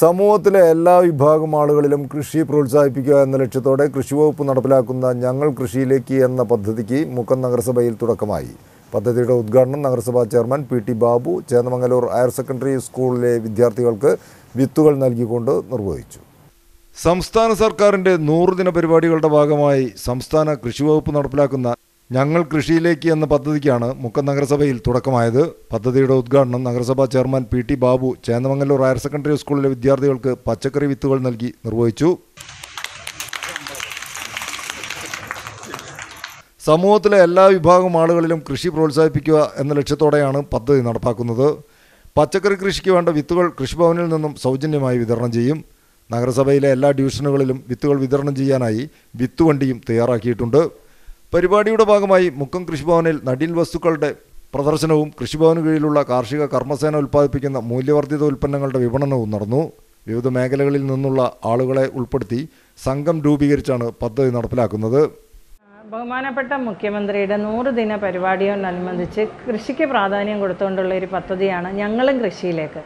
സമൂഹത്തിലെ എല്ലാ വിഭാഗം ആളുകളിലും കൃഷി പ്രോത്സാഹിപ്പിക്കുക എന്ന ലക്ഷ്യത്തോടെ കൃഷി വകുപ്പ് നടപ്പിലാക്കുന്ന ഞങ്ങൾ കൃഷിയിലേക്ക് എന്ന പദ്ധതിക്ക് മുക്കം നഗരസഭയിൽ തുടക്കമായി. പദ്ധതിയുടെ ഉദ്ഘാടനം നഗരസഭാ chairman P T Babu Chennamangalur higher secondary സ്കൂളിലെ വിദ്യാർത്ഥികൾക്ക് വിത്തുകൾ നൽകിക്കൊണ്ട് നിർവഹിച്ചു. സംസ്ഥാന സർക്കാരിന്റെ നൂറുദിന പരിപാടികളുടെ ഭാഗമായി സംസ്ഥാന കൃഷി വകുപ്പ് നടപ്പിലാക്കുന്ന ഞങ്ങൾ കൃഷിയിലേക്ക് എന്ന പദ്ധതിക്കാണ് മുക്കം നഗരസഭയിൽ തുടക്കമായത്. പദ്ധതിയുടെ ഉദ്ഘാടനം നഗരസഭാ chairman P T Babu Chennamangallur higher secondary സ്കൂളിലെ വിദ്യാർത്ഥികൾക്ക് പച്ചക്കറി വിത്തുകൾ നൽകി നിർവഹിച്ചു. സമൂഹത്തിലെ എല്ലാ വിഭാഗം ആളുകളിലും കൃഷി പ്രോത്സാഹിപ്പിക്കുക എന്ന ലക്ഷ്യത്തോടെയാണ് പദ്ധതി നടപ്പാക്കുന്നത്. പച്ചക്കറി കൃഷിക്ക് വേണ്ട വിത്തുകൾ കൃഷിഭവനിൽ നിന്നും സൗജന്യമായി വിതരണം ചെയ്യും. നഗരസഭയിലെ എല്ലാ ഡിവിഷനുകളിലും വിത്തുകൾ വിതരണം ചെയ്യാനായി വിത്തുവണ്ടിയും തയ്യാറാക്കിയിട്ടുണ്ട്. പരിപാടിയുടെ ഭാഗമായി മുക്കം കൃഷിഭവനിൽ നടീൽ വസ്തുക്കളുടെ പ്രദർശനവും കൃഷിഭവന് കീഴിലുള്ള കാർഷിക കർമ്മസേന ഉൽപ്പാദിപ്പിക്കുന്ന മൂല്യവർദ്ധിത ഉൽപ്പന്നങ്ങളുടെ വിപണനവും നടന്നു. വിവിധ മേഖലകളിൽ നിന്നുള്ള ആളുകളെ ഉൾപ്പെടുത്തി സംഘം രൂപീകരിച്ചാണ് പദ്ധതി നടപ്പിലാക്കുന്നത്. ബഹുമാനപ്പെട്ട മുഖ്യമന്ത്രിയുടെ നൂറ് ദിന പരിപാടിയോടനുബന്ധിച്ച് കൃഷിക്ക് പ്രാധാന്യം കൊടുത്തുകൊണ്ടുള്ള ഒരു പദ്ധതിയാണ് ഞങ്ങളും കൃഷിയിലേക്ക്.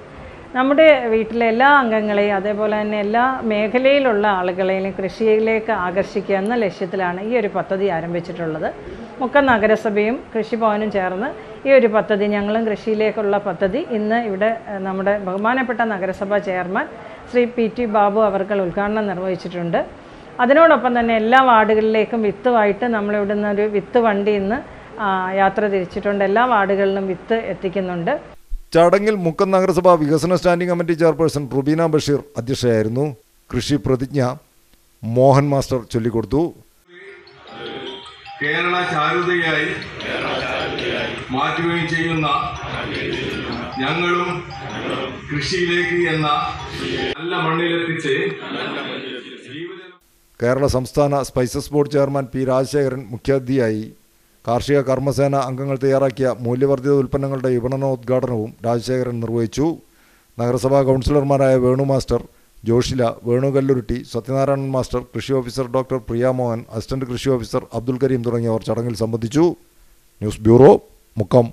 നമ്മുടെ വീട്ടിലെ എല്ലാ അംഗങ്ങളെയും അതേപോലെ തന്നെ എല്ലാ മേഖലയിലുള്ള ആളുകളെയും കൃഷിയിലേക്ക് ആകർഷിക്കുക എന്ന ലക്ഷ്യത്തിലാണ് ഈ ഒരു പദ്ധതി ആരംഭിച്ചിട്ടുള്ളത്. മുക്ക നഗരസഭയും കൃഷിഭവനും ചേർന്ന് ഈ ഒരു പദ്ധതി ഞങ്ങളും കൃഷിയിലേക്കുള്ള പദ്ധതി ഇന്ന് ഇവിടെ നമ്മുടെ ബഹുമാനപ്പെട്ട നഗരസഭാ chairman Shri P T Babu അവർക്ക് ഉദ്ഘാടനം നിർവഹിച്ചിട്ടുണ്ട്. അതിനോടൊപ്പം തന്നെ എല്ലാ വാർഡുകളിലേക്കും വിത്തുമായിട്ട് നമ്മളിവിടുന്ന് ഒരു വിത്ത് വണ്ടി ഇന്ന് യാത്ര തിരിച്ചിട്ടുണ്ട്. എല്ലാ വാർഡുകളിലും വിത്ത് എത്തിക്കുന്നുണ്ട്. ചടങ്ങിൽ മുക്കം നഗരസഭ വികസന standing committee chairperson Rubeena Basheer അധ്യക്ഷയായിരുന്നു. കൃഷി പ്രതിജ്ഞ മോഹൻ മാസ്റ്റർ ചൊല്ലിക്കൊടുത്തു. കേരള ചാരുതയായി മാറ്റുകയും ചെയ്യുന്ന ഞങ്ങളും കൃഷിയിലേക്ക് എന്ന നല്ല മണ്ണിലെത്തിച്ച് കേരള സംസ്ഥാന spices board chairman P Rajasekharan മുഖ്യാതിഥിയായി. കാർഷിക കർമ്മസേന അംഗങ്ങൾ തയ്യാറാക്കിയ മൂല്യവർദ്ധിത ഉൽപ്പന്നങ്ങളുടെ വിപണനോദ്ഘാടനവും രാജശേഖരൻ നിർവഹിച്ചു. നഗരസഭാ കൗൺസിലർമാരായ വേണു മാസ്റ്റർ ജോഷില വേണു കല്ലുരുട്ടി സത്യനാരായണൻ മാസ്റ്റർ കൃഷി ഓഫീസർ ഡോക്ടർ പ്രിയാമോഹൻ അസിസ്റ്റന്റ് കൃഷി ഓഫീസർ അബ്ദുൽ കരീം തുടങ്ങിയവർ ചടങ്ങിൽ സംബന്ധിച്ചു. News bureau Mukkam.